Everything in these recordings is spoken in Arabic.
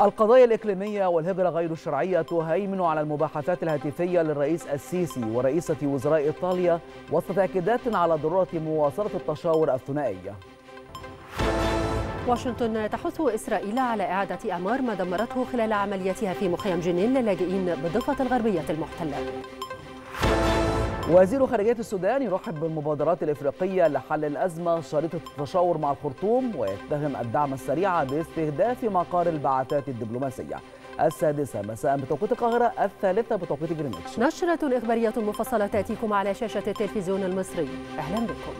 القضايا الإقليمية والهجرة غير الشرعية تهيمن على المباحثات الهاتفية للرئيس السيسي ورئيسة وزراء إيطاليا وسط تأكيدات على ضرورة مواصلة التشاور الثنائي. واشنطن تحث إسرائيل على إعادة إعمار ما دمرته خلال عملياتها في مخيم جنين للاجئين بالضفة الغربية المحتلة. وزير خارجية السودان يرحب بالمبادرات الإفريقية لحل الأزمة شريطة التشاور مع الخرطوم ويتهم الدعم السريع باستهداف مقار البعثات الدبلوماسية. السادسة مساء بتوقيت القاهرة. الثالثة بتوقيت جرينتش نشرة إخبارية مفصلة تأتيكم على شاشة التلفزيون المصري. أهلا بكم.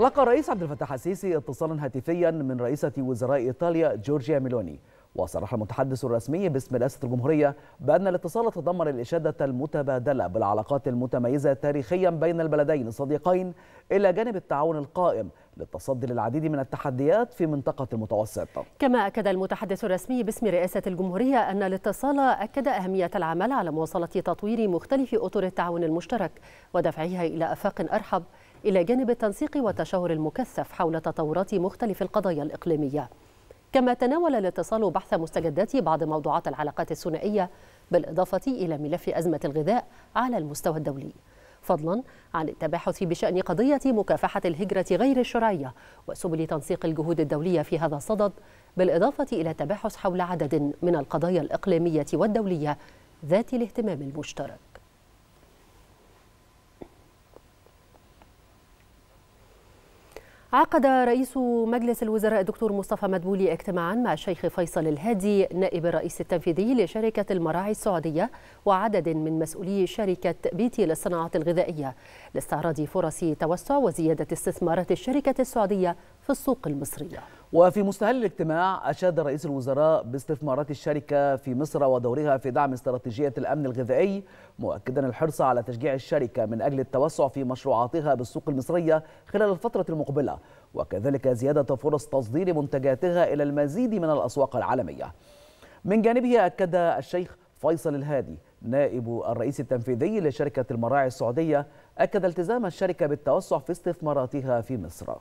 تلقى الرئيس عبد الفتاح السيسي اتصالا هاتفيا من رئيسة وزراء إيطاليا جورجيا ميلوني. وصرح المتحدث الرسمي باسم رئاسة الجمهورية بأن الاتصال تضمن الإشادة المتبادلة بالعلاقات المتميزة تاريخيا بين البلدين الصديقين إلى جانب التعاون القائم للتصدي للعديد من التحديات في منطقة المتوسط. كما أكد المتحدث الرسمي باسم رئاسة الجمهورية أن الاتصال أكد أهمية العمل على مواصلة تطوير مختلف أطر التعاون المشترك ودفعها إلى أفاق أرحب إلى جانب التنسيق والتشاور المكثف حول تطورات مختلف القضايا الإقليمية. كما تناول الاتصال بحث مستجدات بعض موضوعات العلاقات الثنائية بالإضافة إلى ملف أزمة الغذاء على المستوى الدولي. فضلا عن التباحث بشأن قضية مكافحة الهجرة غير الشرعية وسبل تنسيق الجهود الدولية في هذا الصدد بالإضافة إلى التباحث حول عدد من القضايا الإقليمية والدولية ذات الاهتمام المشترك. عقد رئيس مجلس الوزراء الدكتور مصطفى مدبولي اجتماعا مع الشيخ فيصل الهادي نائب الرئيس التنفيذي لشركة المراعي السعودية وعدد من مسؤولي شركة بيتي للصناعات الغذائية. لاستعراض فرص توسع وزيادة استثمارات الشركة السعودية في السوق المصرية. وفي مستهل الاجتماع أشاد رئيس الوزراء باستثمارات الشركة في مصر ودورها في دعم استراتيجية الأمن الغذائي مؤكدا الحرص على تشجيع الشركة من أجل التوسع في مشروعاتها بالسوق المصرية خلال الفترة المقبلة وكذلك زيادة فرص تصدير منتجاتها إلى المزيد من الأسواق العالمية. من جانبه أكد الشيخ فيصل الهادي نائب الرئيس التنفيذي لشركة المراعي السعودية أكد التزام الشركة بالتوسع في استثماراتها في مصر.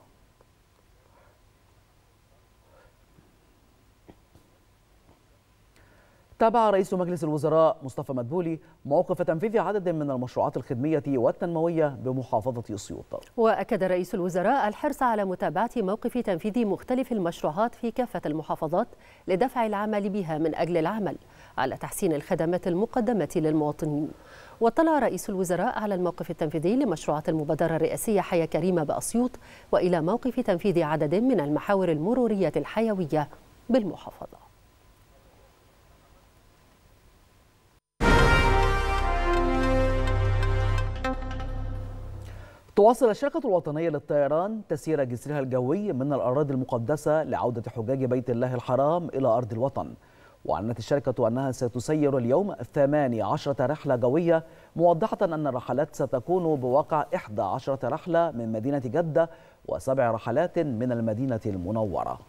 تابع رئيس مجلس الوزراء مصطفى مدبولي موقف تنفيذ عدد من المشروعات الخدمية والتنموية بمحافظة أسيوط وأكد رئيس الوزراء الحرص على متابعة موقف تنفيذ مختلف المشروعات في كافة المحافظات لدفع العمل بها من أجل العمل على تحسين الخدمات المقدمة للمواطنين. واطلع رئيس الوزراء على الموقف التنفيذي لمشروعات المبادرة الرئاسية حياة كريمة بأسيوط وإلى موقف تنفيذ عدد من المحاور المرورية الحيوية بالمحافظة. تواصل الشركة الوطنية للطيران تسيير جسرها الجوي من الأراضي المقدسة لعودة حجاج بيت الله الحرام إلى أرض الوطن. وأعلنت الشركة أنها ستسير اليوم 18 رحلة جوية موضحة أن الرحلات ستكون بواقع 11 رحلة من مدينة جدة وسبع رحلات من المدينة المنورة.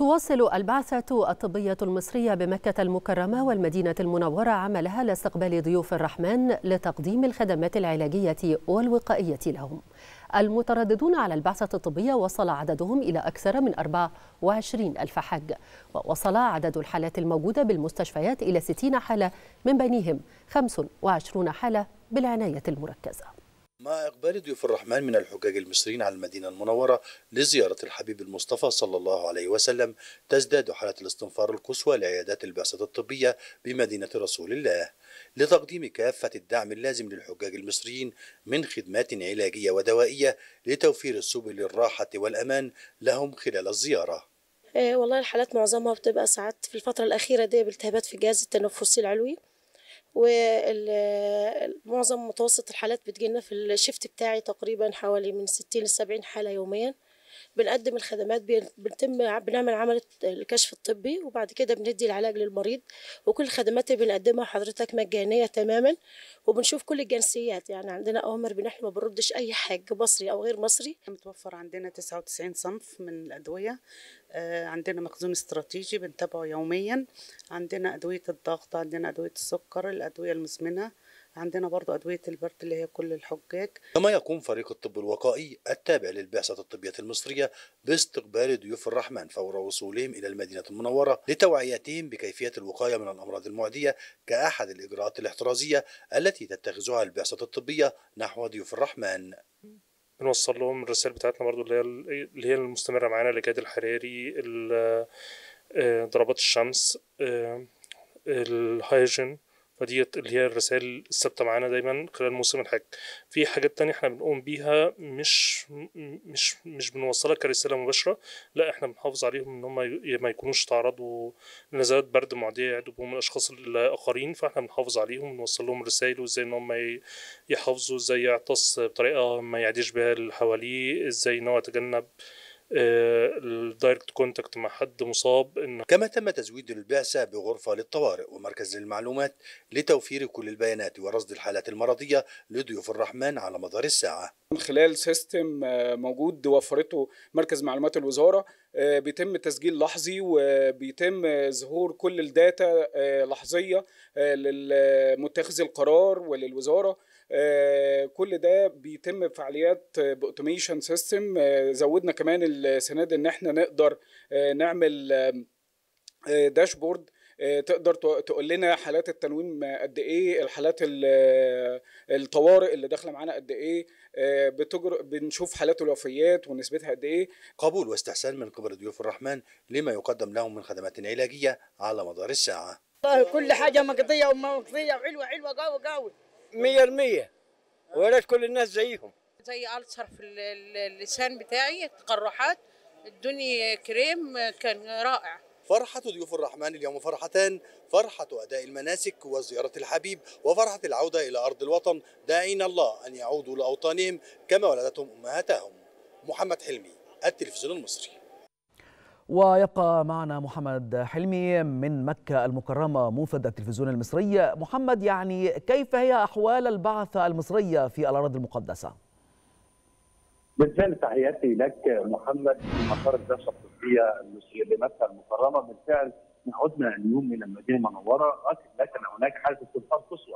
تواصل البعثة الطبية المصرية بمكة المكرمة والمدينة المنورة عملها لاستقبال ضيوف الرحمن لتقديم الخدمات العلاجية والوقائية لهم. المترددون على البعثة الطبية وصل عددهم إلى أكثر من 24 ألف حاج ووصل عدد الحالات الموجودة بالمستشفيات إلى 60 حالة من بينهم 25 حالة بالعناية المركزة. مع إقبال ضيوف الرحمن من الحجاج المصريين على المدينة المنورة لزيارة الحبيب المصطفى صلى الله عليه وسلم تزداد حالات الاستنفار القصوى لعيادات البعثة الطبية بمدينة رسول الله. لتقديم كافة الدعم اللازم للحجاج المصريين من خدمات علاجية ودوائية لتوفير السبل الراحة والأمان لهم خلال الزيارة. إيه والله الحالات معظمها بتبقى ساعات في الفترة الأخيرة دي بالتهابات في الجهاز التنفسي العلوي. ومعظم متوسط الحالات بتجينا في الشفت بتاعي تقريبا حوالي من 60 ل 70 حالة يوميا. بنقدم الخدمات بنتم بنعمل عمليه الكشف الطبي وبعد كده بندي العلاج للمريض وكل الخدمات اللي بنقدمها حضرتك مجانية تماما وبنشوف كل الجنسيات. يعني عندنا أوامر بإن إحنا ما بنردش أي حاج مصري أو غير مصري. متوفر عندنا 99 صنف من الأدوية. عندنا مخزون استراتيجي بنتابعه يوميا. عندنا أدوية الضغط عندنا أدوية السكر الأدوية المزمنة. عندنا برضو أدوية البرد اللي هي كل الحجاج. كما يقوم فريق الطب الوقائي التابع للبعثة الطبية المصرية باستقبال ضيوف الرحمن فور وصولهم إلى المدينة المنورة لتوعيتهم بكيفية الوقاية من الأمراض المعدية كأحد الإجراءات الاحترازية التي تتخذها البعثة الطبية نحو ضيوف الرحمن. بنوصل لهم الرسائل بتاعتنا برضو اللي هي اللي هي المستمرة معانا الجهاد الحراري ضربات الشمس الهايجين فديت اللي هي الرسائل الثابتة معانا دايما خلال موسم الحج في حاجات تانية إحنا بنقوم بيها مش مش مش بنوصلها كرسالة مباشرة. لا إحنا بنحافظ عليهم إن هم ما يكونوش تعرضوا لنزلات برد معدية يعدوا بهم الأشخاص الآخرين. فإحنا بنحافظ عليهم ونوصل لهم رسائل وإزاي إن هم يحافظوا إزاي يعطس بطريقة ما يعديش بها اللي حواليه إزاي إن هو يتجنب ال direct contact مع حد مصاب إنه كما تم تزويد البعثة بغرفة للطوارئ ومركز للمعلومات لتوفير كل البيانات ورصد الحالات المرضية لضيوف الرحمن على مدار الساعة. من خلال system موجود وفرته مركز معلومات الوزارة بيتم تسجيل لحظي وبيتم ظهور كل ال data لحظية لمتخذ القرار وللوزارة. كل ده بيتم فعاليات ب automation system. زودنا كمان السنة دي إن إحنا نقدر نعمل dashboard. تقدر تقول لنا حالات التنويم قد إيه الحالات الطوارئ اللي داخلة معانا قد إيه. بتجر... بنشوف حالات الوفيات ونسبتها قد إيه. قبول واستحسان من قبل ضيوف الرحمن لما يقدم لهم من خدمات علاجية على مدار الساعة. والله كل حاجة مقضية ومقضية وحلوة حلوة قوي قوي. مية المية. ويا كل الناس زيهم. زي ألسر في اللسان بتاعي تقرحات ادوني كريم كان رائع. فرحة ضيوف الرحمن اليوم فرحتان فرحة أداء المناسك وزيارة الحبيب وفرحة العودة إلى أرض الوطن. داعين الله أن يعودوا لأوطانهم كما ولدتهم أمهاتهم. محمد حلمي التلفزيون المصري. ويبقى معنا محمد حلمي من مكة المكرمة موفد التلفزيون المصري. محمد يعني كيف هي أحوال البعثة المصرية في الأراضي المقدسة؟ بالفعل تحياتي لك محمد في مطار البعثة الطبية المصرية لمكة المكرمة. بالفعل عدنا اليوم من المدينة المنورة. أكد لك أن هناك حالة استنفار قصوى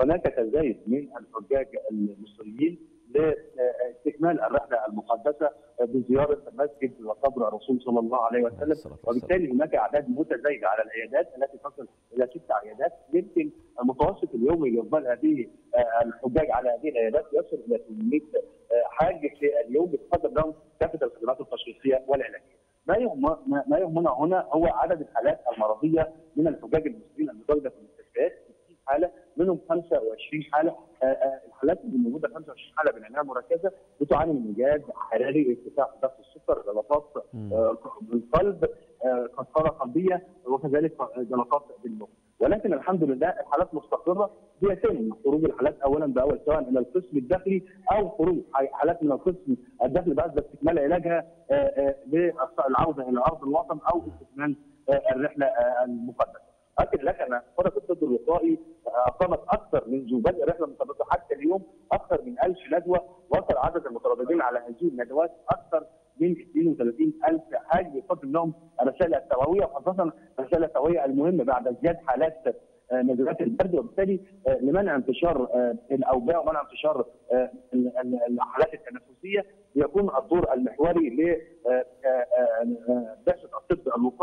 هناك تزايد من الحجاج المصريين لاستكمال الرحلة المقدسة بزيارة مسجد وقبر الرسول صلى الله عليه وسلم. وبالتالي هناك أعداد متزايدة على العيادات التي تصل إلى ست عيادات. يمكن المتوسط اليومي لإقبال هذه الحجاج على هذه العيادات يصل إلى 800 حاج في اليوم بتقدم لهم كافه الخدمات التشخيصيه والعلاجية. ما ما يهمنا هنا هو عدد الحالات المرضية من الحجاج المصريين المتواجدة في المستشفيات. 60 حالة منهم 25 حالة الحالات اللي موجودة 25 حالة بالعنايه المركزه بتعاني من اجهاد حراري ارتفاع في ضغط السكر جلطات بالقلب قسطره قلبية وكذلك جلطات بالمخ ولكن الحمد لله الحالات مستقرة بيتم خروج الحالات اولا بأول سواء إلى القسم الداخلي أو خروج حالات من القسم الداخلي بعد استكمال علاجها للعوده إلى ارض الوطن أو استكمال الرحلة المقدسه. اكد لك ان فرق الطب الوقائي اقامت أكثر منذ بدء الرحلة المقدسه حتى اليوم أكثر من 1000 ندوة وصل عدد المترددين على هذه الندوات أكثر من 32000 حاج يقدم لهم الرسائل التوعوية وخاصة الرسائل التوعوية المهمة بعد ازدياد حالات نزلات البرد وبالتالي لمنع انتشار الأوبئة ومنع انتشار الحالات التنفسية يكون الدور المحوري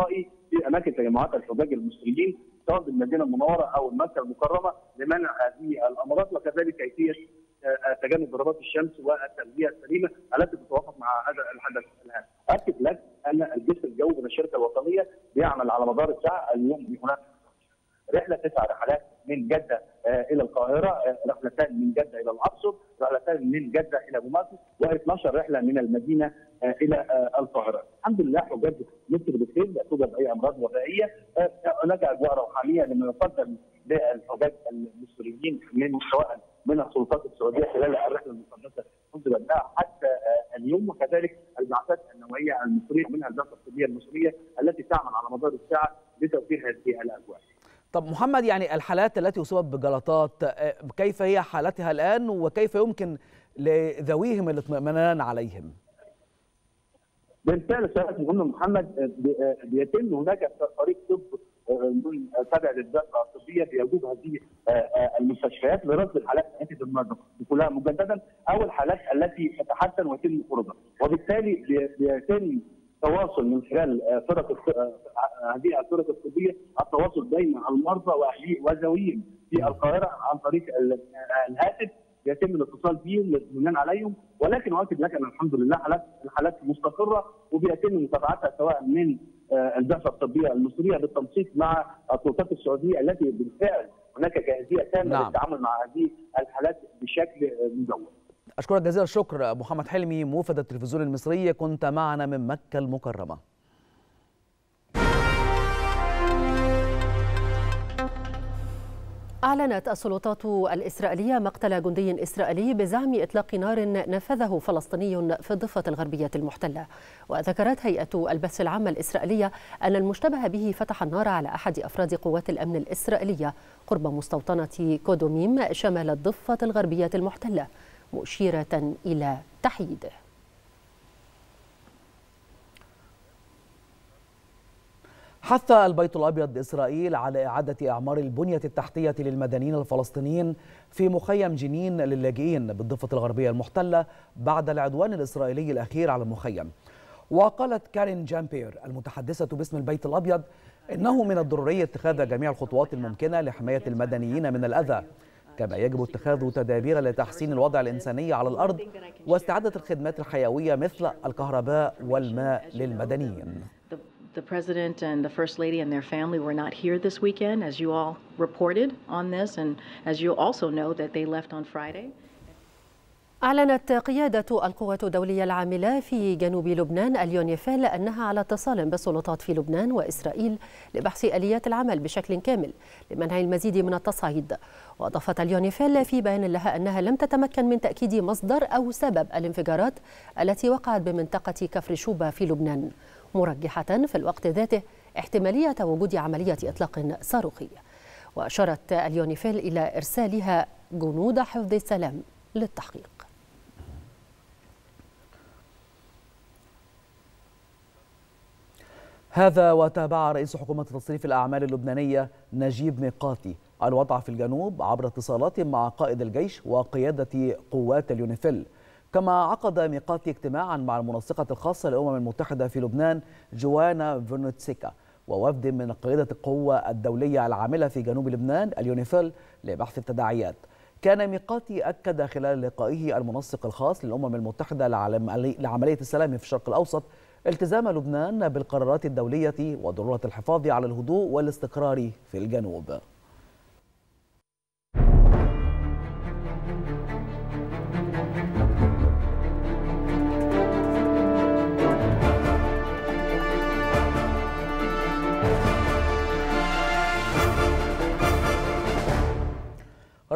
الوقائي في أماكن تجمعات الحجاج المصريين سواء بالمدينة المنورة أو مكه المكرمة لمنع هذه الأمراض وكذلك كيفيه تجنب ضربات الشمس والتغذية السليمة التي تتوافق مع هذا الحدث الهام. اكد لك أن الجسر الجوي من الشركة الوطنية بيعمل على مدار الساعة اليوم هناك رحلة تسع رحلات من جدة إلى القاهرة، رحلتان من جدة إلى الأقصر، رحلتان من جدة إلى ابو ماسك، و12 رحلة من المدينة إلى القاهرة. الحمد لله حجاج مصر بخير لا توجد اي أمراض وبائية، هناك أجواء روحانية لما يقدم للحجاج المصريين من سواء من السلطات السعودية خلال الرحلة المقدسة منذ بدأها حتى اليوم وكذلك البعثات المصرية منها البعثة الطبية المصرية التي تعمل على مدار الساعة لتوفير هذه الأجواء. طب محمد يعني الحالات التي اصيبت بجلطات كيف هي حالتها الآن وكيف يمكن لذويهم الاطمئنان عليهم؟ بالفعل سيادة المهم محمد بيتم. هناك فريق طب من تابع للبعثه الطبية بيجوب هذه المستشفيات لرصد الحالات التي كلها مجددا أو الحالات التي تتحسن ويتم خروجها. وبالتالي بيتم تواصل من خلال فرق هذه الفرق الطبية التواصل بين المرضى وذويهم في القاهرة عن طريق الهاتف. يتم الاتصال بهم للاطمئنان عليهم ولكن أؤكد لك أن الحمد لله حالات الحالات مستقرة وبيتم متابعتها سواء من البعثة الطبية المصرية بالتنسيق مع السلطات السعودية التي بالفعل هناك جاهزية تامة نعم. للتعامل مع هذه الحالات بشكل مجود. أشكرك جزيل الشكر محمد حلمي موفد التلفزيون المصري كنت معنا من مكة المكرمة. أعلنت السلطات الإسرائيلية مقتل جندي إسرائيلي بزعم إطلاق نار نفذه فلسطيني في الضفة الغربية المحتلة. وذكرت هيئة البث العامة الإسرائيلية أن المشتبه به فتح النار على أحد أفراد قوات الأمن الإسرائيلية قرب مستوطنة كودوميم شمال الضفة الغربية المحتلة مشيرة إلى تحييده. حث البيت الأبيض إسرائيل على إعادة إعمار البنية التحتية للمدنيين الفلسطينيين في مخيم جنين للاجئين بالضفة الغربية المحتلة بعد العدوان الإسرائيلي الأخير على المخيم. وقالت كارين جامبير المتحدثة باسم البيت الأبيض إنه من الضروري اتخاذ جميع الخطوات الممكنة لحماية المدنيين من الأذى كما يجب اتخاذ تدابير لتحسين الوضع الإنساني على الأرض واستعادة الخدمات الحيوية مثل الكهرباء والماء للمدنيين. The president and the first lady and their family were not here this weekend, as you all reported on this, and as you also know that they left on Friday. أعلنت قيادة القوات الدولية العاملة في جنوب لبنان اليونيفيل أنها على اتصال بالسلطات في لبنان وإسرائيل لبحث آليات العمل بشكل كامل لمنع المزيد من التصعيد وأضافت اليونيفيل في بيان لها أنها لم تتمكن من تأكيد مصدر أو سبب الانفجارات التي وقعت بمنطقة كفر شوبة في لبنان مرجحة في الوقت ذاته احتمالية وجود عملية إطلاق صاروخي. وأشارت اليونيفيل إلى إرسالها جنود حفظ السلام للتحقيق. هذا وتابع رئيس حكومة تصريف الأعمال اللبنانية نجيب ميقاتي. الوضع في الجنوب عبر اتصالات مع قائد الجيش وقيادة قوات اليونيفيل. كما عقد ميقاتي اجتماعا مع المنسقة الخاصة للأمم المتحدة في لبنان جوانا فرونتسكا ووفد من قيادة القوة الدولية العاملة في جنوب لبنان اليونيفيل لبحث التداعيات. كان ميقاتي أكد خلال لقائه المنسق الخاص للأمم المتحدة لعملية السلام في الشرق الأوسط التزام لبنان بالقرارات الدولية وضرورة الحفاظ على الهدوء والاستقرار في الجنوب.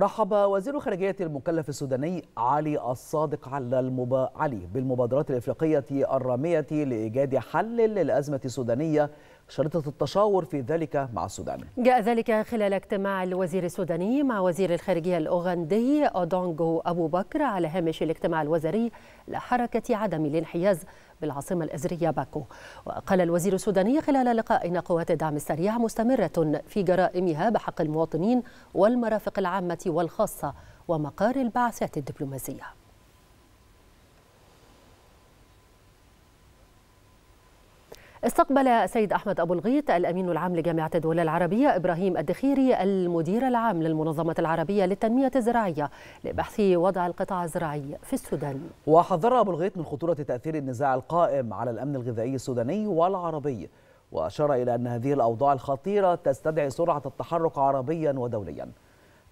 رحب وزير خارجية المكلف السوداني علي الصادق على المبا... علي بالمبادرات الإفريقية الرامية لإيجاد حل للأزمة السودانية شريطة التشاور في ذلك مع السودان. جاء ذلك خلال اجتماع الوزير السوداني مع وزير الخارجية الأوغندي أودونغو أبو بكر على هامش الاجتماع الوزاري لحركة عدم الانحياز. بالعاصمة الأزرية باكو. وقال الوزير السوداني خلال لقاء إن قوات الدعم السريع مستمرة في جرائمها بحق المواطنين والمرافق العامة والخاصة ومقار البعثات الدبلوماسية. استقبل السيد أحمد أبو الغيط الأمين العام لجامعة الدول العربية إبراهيم الدخيري المدير العام للمنظمة العربية للتنمية الزراعية لبحث وضع القطاع الزراعي في السودان. وحذر أبو الغيط من خطورة تأثير النزاع القائم على الأمن الغذائي السوداني والعربي وأشار إلى أن هذه الأوضاع الخطيرة تستدعي سرعة التحرك عربيا ودوليا.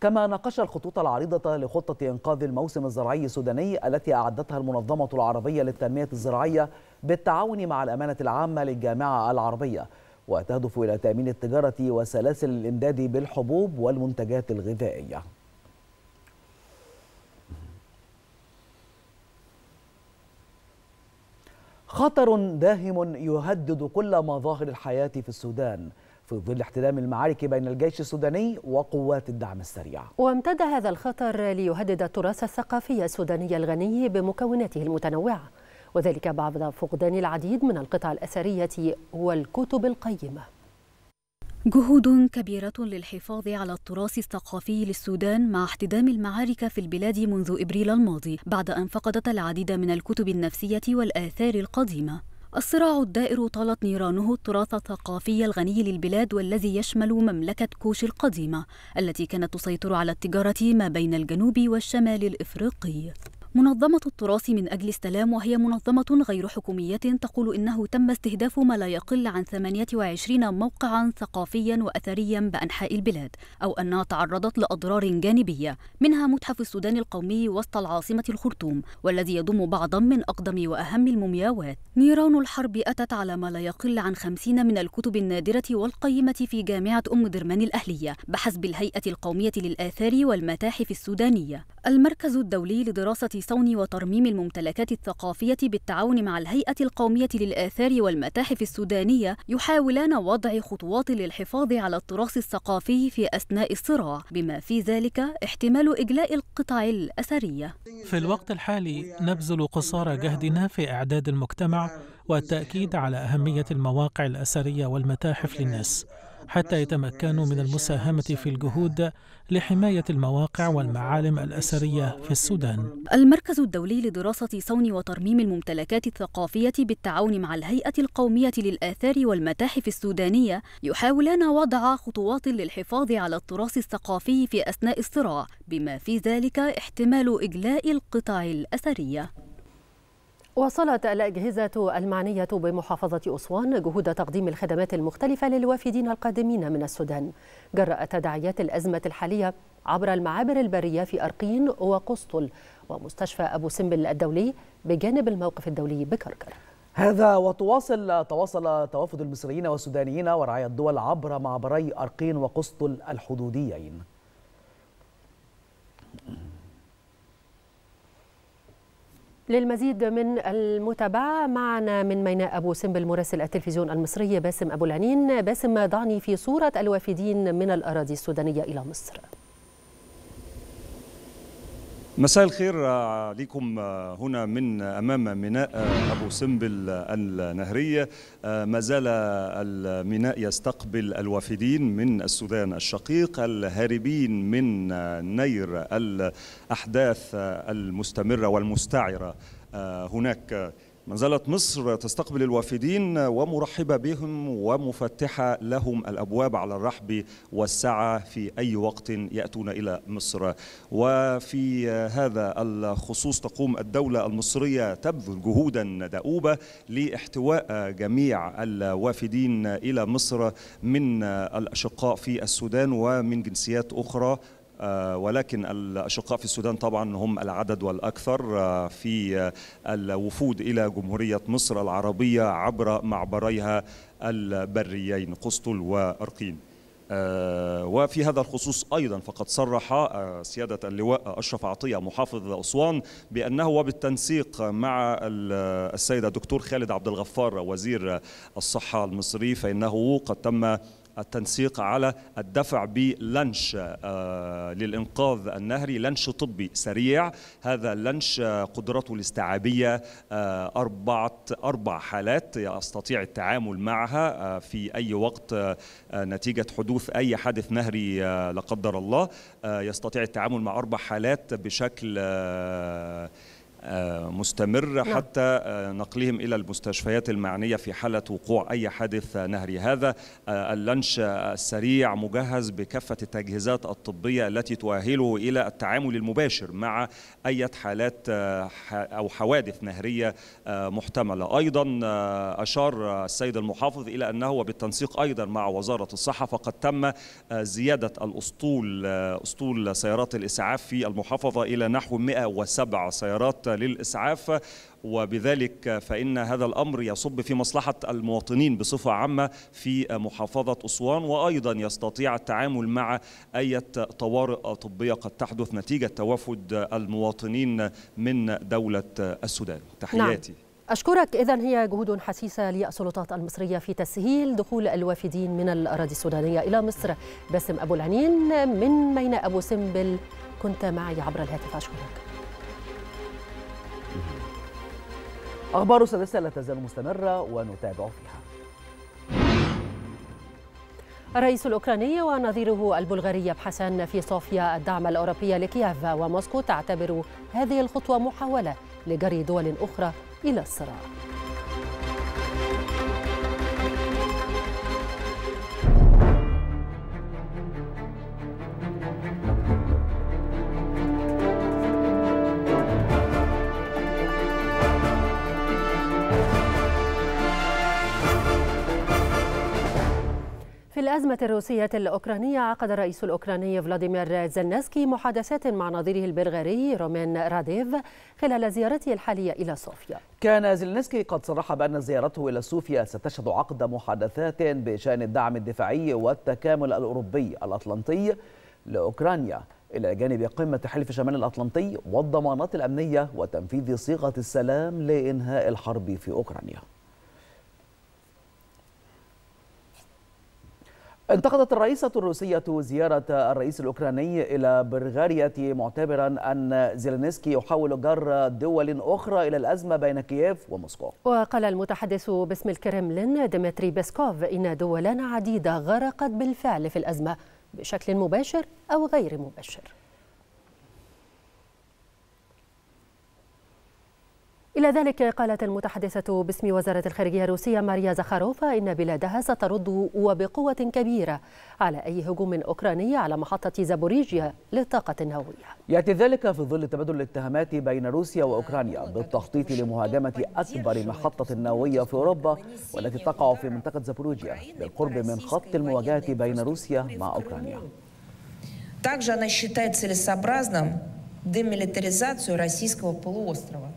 كما ناقش الخطوط العريضة لخطة إنقاذ الموسم الزراعي السوداني التي أعدتها المنظمة العربية للتنمية الزراعية بالتعاون مع الأمانة العامة للجامعة العربية. وتهدف إلى تأمين التجارة وسلاسل الإمداد بالحبوب والمنتجات الغذائية. خطر داهم يهدد كل مظاهر الحياة في السودان. في ظل احتدام المعارك بين الجيش السوداني وقوات الدعم السريع. وامتد هذا الخطر ليهدد التراث الثقافي السوداني الغني بمكوناته المتنوعة. وذلك بعد فقدان العديد من القطع الأثرية والكتب القيمة. جهود كبيرة للحفاظ على التراث الثقافي للسودان مع احتدام المعارك في البلاد منذ إبريل الماضي بعد أن فقدت العديد من الكتب النفسية والآثار القديمة. الصراع الدائر طالت نيرانه التراث الثقافي الغني للبلاد والذي يشمل مملكة كوش القديمة التي كانت تسيطر على التجارة ما بين الجنوب والشمال الإفريقي. منظمة التراث من أجل السلام وهي منظمة غير حكومية تقول إنه تم استهداف ما لا يقل عن 28 موقعا ثقافيا وأثريا بأنحاء البلاد أو أنها تعرضت لأضرار جانبية منها متحف السودان القومي وسط العاصمة الخرطوم والذي يضم بعضا من أقدم وأهم المومياوات. نيران الحرب أتت على ما لا يقل عن 50 من الكتب النادرة والقيمة في جامعة أم درمان الأهلية بحسب الهيئة القومية للآثار والمتاحف السودانية. المركز الدولي لدراسة صون وترميم الممتلكات الثقافية بالتعاون مع الهيئة القومية للآثار والمتاحف السودانية يحاولان وضع خطوات للحفاظ على التراث الثقافي في أثناء الصراع بما في ذلك احتمال إجلاء القطع الأثرية. في الوقت الحالي نبذل قصارى جهدنا في إعداد المجتمع والتأكيد على أهمية المواقع الأثرية والمتاحف للناس. حتى يتمكنوا من المساهمة في الجهود لحماية المواقع والمعالم الأثرية في السودان. المركز الدولي لدراسة صون وترميم الممتلكات الثقافية بالتعاون مع الهيئة القومية للآثار والمتاحف السودانية يحاولان وضع خطوات للحفاظ على التراث الثقافي في أثناء الصراع، بما في ذلك احتمال إجلاء القطع الأثرية. واصلت الأجهزة المعنية بمحافظة أسوان جهود تقديم الخدمات المختلفة للوافدين القادمين من السودان. جراء تداعيات الأزمة الحالية عبر المعابر البرية في أرقين وقسطل ومستشفى أبو سمبل الدولي بجانب الموقف الدولي بكركر. هذا وتواصل تواصل توافد المصريين والسودانيين ورعاية الدول عبر معبري أرقين وقسطل الحدوديين. للمزيد من المتابعة معنا من ميناء أبو سمبل مراسل التلفزيون المصري باسم أبو العنين باسم ضعني في صورة الوافدين من الأراضي السودانية إلى مصر. مساء الخير عليكم هنا من أمام ميناء أبو سمبل النهريه ما زال الميناء يستقبل الوافدين من السودان الشقيق الهاربين من نير الأحداث المستمرة والمستعرة. هناك ما زالت مصر تستقبل الوافدين ومرحبة بهم ومفتحة لهم الأبواب على الرحب والسعة في أي وقت يأتون إلى مصر. وفي هذا الخصوص تقوم الدولة المصرية تبذل جهودا دؤوبة لاحتواء جميع الوافدين إلى مصر من الأشقاء في السودان ومن جنسيات أخرى ولكن الأشقاء في السودان طبعا هم العدد والأكثر في الوفود إلى جمهورية مصر العربية عبر معبريها البريين قسطل وأرقين. وفي هذا الخصوص أيضا فقد صرح سيادة اللواء أشرف عطية محافظ أسوان بأنه وبالتنسيق مع السيد الدكتور خالد عبد الغفار وزير الصحة المصري فإنه قد تم التنسيق على الدفع بلنش للإنقاذ النهري لنش طبي سريع. هذا اللنش قدرته الاستيعابية أربعة أربع حالات يستطيع التعامل معها في أي وقت نتيجة حدوث أي حادث نهري لا قدر الله. يستطيع التعامل مع أربع حالات بشكل مستمر حتى نقلهم إلى المستشفيات المعنية في حالة وقوع أي حادث نهري. هذا اللنش السريع مجهز بكافة التجهيزات الطبية التي تؤهله إلى التعامل المباشر مع أي حالات أو حوادث نهرية محتملة. أيضا أشار السيد المحافظ إلى أنه وبالتنسيق أيضا مع وزارة الصحة فقد تم زيادة الأسطول أسطول سيارات الإسعاف في المحافظة إلى نحو 107 سيارات للإسعاف وبذلك فإن هذا الأمر يصب في مصلحة المواطنين بصفة عامة في محافظة أسوان وأيضا يستطيع التعامل مع أي طوارئ طبية قد تحدث نتيجة توافد المواطنين من دولة السودان. تحياتي. نعم. أشكرك. إذا هي جهود حسيسة للسلطات المصرية في تسهيل دخول الوافدين من الأراضي السودانية إلى مصر. باسم أبو العنين من ميناء أبو سمبل كنت معي عبر الهاتف. أشكرك. أخبار سادسة لا تزال مستمرة ونتابع فيها. الرئيس الأوكراني ونظيره البلغاري يبحثان في صوفيا الدعم الأوروبي لكييف وموسكو تعتبر هذه الخطوة محاولة لجري دول أخرى إلى الصراع. الأزمة الروسية الأوكرانية عقد الرئيس الأوكراني فلاديمير زيلنسكي محادثات مع نظيره البلغاري رومين راديف خلال زيارته الحالية إلى صوفيا. كان زيلنسكي قد صرح بأن زيارته إلى صوفيا ستشهد عقد محادثات بشأن الدعم الدفاعي والتكامل الأوروبي الأطلنطي لأوكرانيا إلى جانب قمة حلف شمال الأطلنطي والضمانات الأمنية وتنفيذ صيغة السلام لإنهاء الحرب في أوكرانيا. انتقدت الرئاسة الروسية زيارة الرئيس الأوكراني إلى بلغاريا معتبرا أن زيلينسكي يحاول جر دول أخرى إلى الأزمة بين كييف وموسكو. وقال المتحدث باسم الكرملين ديمتري بيسكوف إن دولا عديدة غرقت بالفعل في الأزمة بشكل مباشر أو غير مباشر. إلى ذلك قالت المتحدثة باسم وزارة الخارجية الروسية ماريا زخاروفا إن بلادها سترد وبقوة كبيرة على أي هجوم أوكراني على محطة زابوريجيا للطاقة النووية يأتي ذلك في ظل تبادل الاتهامات بين روسيا وأوكرانيا بالتخطيط لمهاجمة أكبر محطة نووية في أوروبا والتي تقع في منطقة زابوريجيا بالقرب من خط المواجهة بين روسيا مع أوكرانيا Также она считает целесообразным демилитаризацию российского полуострова.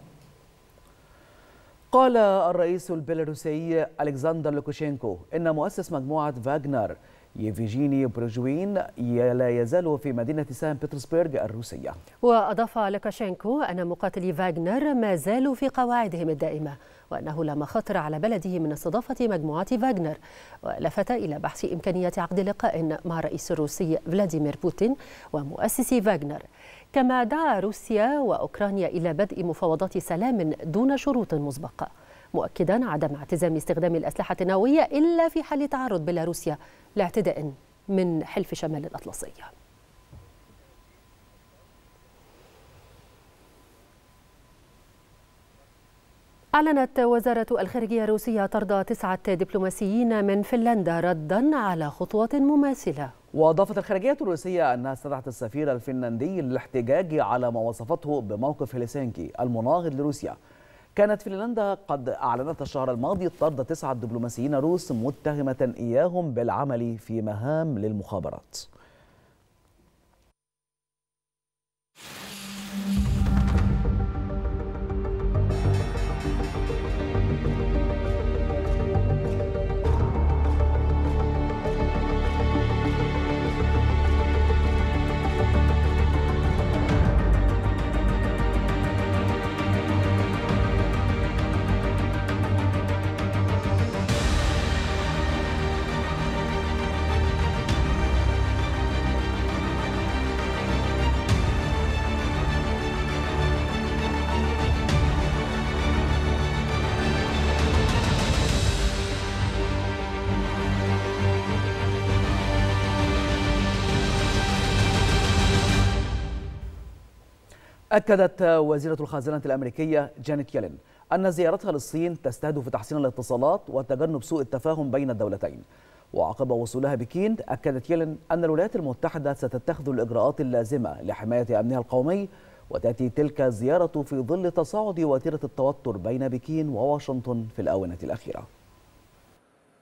قال الرئيس البيلاروسي ألكسندر لوكاشينكو إن مؤسس مجموعة فاغنر يفغيني بريغوجين لا يزال في مدينة سان بطرسبرغ الروسية. وأضاف لوكاشينكو أن مقاتلي فاغنر ما زالوا في قواعدهم الدائمة وأنه لا مخاطر على بلده من استضافة مجموعة فاغنر ولفت إلى بحث إمكانية عقد لقاء مع الرئيس الروسي فلاديمير بوتين ومؤسس فاغنر. كما دعا روسيا وأوكرانيا إلى بدء مفاوضات سلام دون شروط مسبقة مؤكدا عدم اعتزام استخدام الأسلحة النووية إلا في حال تعرض بيلاروسيا لاعتداء من حلف شمال الأطلسية. أعلنت وزارة الخارجية الروسية طرد تسعة دبلوماسيين من فنلندا ردا على خطوة مماثلة. وأضافت الخارجية الروسية أنها استدعت السفير الفنلندي للاحتجاج على ما وصفته بموقف هلسنكي المناهض لروسيا. كانت فنلندا قد أعلنت الشهر الماضي طرد تسعة دبلوماسيين روس متهمة إياهم بالعمل في مهام للمخابرات. أكدت وزيرة الخزانة الأمريكية جانيت يلين أن زيارتها للصين تستهدف تحسين الاتصالات وتجنب سوء التفاهم بين الدولتين. وعقب وصولها بكين أكدت يلين أن الولايات المتحدة ستتخذ الإجراءات اللازمة لحماية أمنها القومي وتأتي تلك الزيارة في ظل تصاعد وتيرة التوتر بين بكين وواشنطن في الآونة الأخيرة.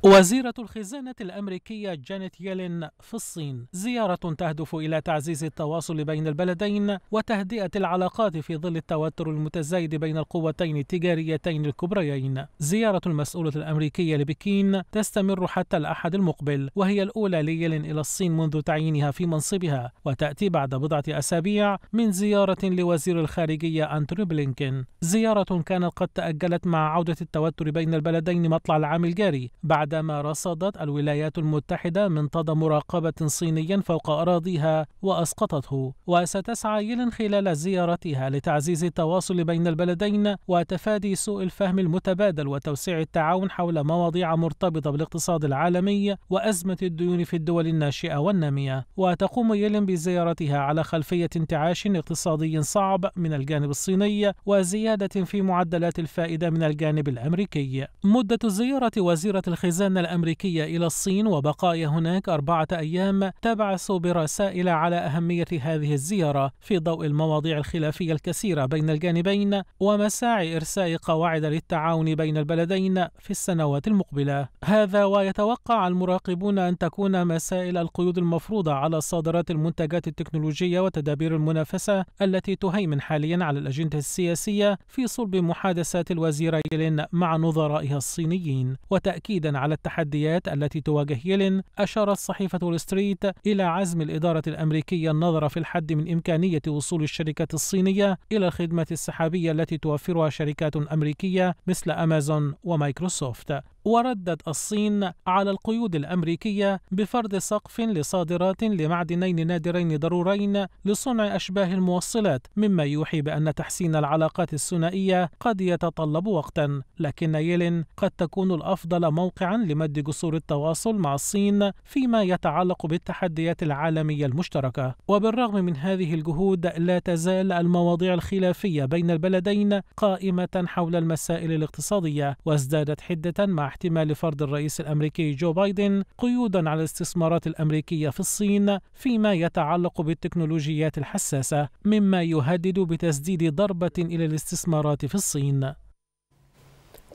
وزيرة الخزانة الأمريكية جانيت يلين في الصين. زيارة تهدف إلى تعزيز التواصل بين البلدين وتهدئة العلاقات في ظل التوتر المتزايد بين القوتين التجاريتين الكبريين. زيارة المسؤولة الأمريكية لبكين تستمر حتى الأحد المقبل وهي الأولى ليلين إلى الصين منذ تعيينها في منصبها وتأتي بعد بضعة أسابيع من زيارة لوزير الخارجية أنتوني بلينكين. زيارة كانت قد تأجلت مع عودة التوتر بين البلدين مطلع العام الجاري بعد بعدما رصدت الولايات المتحدة منطاد مراقبة صيني فوق أراضيها وأسقطته وستسعى يلين خلال زيارتها لتعزيز التواصل بين البلدين وتفادي سوء الفهم المتبادل وتوسيع التعاون حول مواضيع مرتبطة بالاقتصاد العالمي وأزمة الديون في الدول الناشئة والنامية. وتقوم يلين بزيارتها على خلفية انتعاش اقتصادي صعب من الجانب الصيني وزيادة في معدلات الفائدة من الجانب الأمريكي. مدة زيارة وزيرة الخزانة الخزانة الأمريكية إلى الصين وبقائها هناك أربعة أيام تبعث برسائل على أهمية هذه الزيارة في ضوء المواضيع الخلافية الكثيرة بين الجانبين ومساعي إرساء قواعد للتعاون بين البلدين في السنوات المقبلة. هذا ويتوقع المراقبون أن تكون مسائل القيود المفروضة على صادرات المنتجات التكنولوجية وتدابير المنافسة التي تهيمن حاليا على الأجندة السياسية في صلب محادثات الوزيرين مع نظرائها الصينيين وتأكيدا على التحديات التي تواجه يلين أشارت صحيفة وول ستريت إلى عزم الإدارة الأمريكية النظر في الحد من إمكانية وصول الشركات الصينية إلى الخدمة السحابية التي توفرها شركات أمريكية مثل أمازون ومايكروسوفت. وردت الصين على القيود الأمريكية بفرض سقف لصادرات لمعدنين نادرين ضرورين لصنع أشباه الموصلات مما يوحي بأن تحسين العلاقات الثنائية قد يتطلب وقتا. لكن يلين قد تكون الأفضل موقعا لمد جسور التواصل مع الصين فيما يتعلق بالتحديات العالمية المشتركة. وبالرغم من هذه الجهود لا تزال المواضيع الخلافية بين البلدين قائمة حول المسائل الاقتصادية وازدادت حدة مع احتمال فرض الرئيس الأمريكي جو بايدن قيودا على الاستثمارات الأمريكية في الصين فيما يتعلق بالتكنولوجيات الحساسة مما يهدد بتسديد ضربة إلى الاستثمارات في الصين.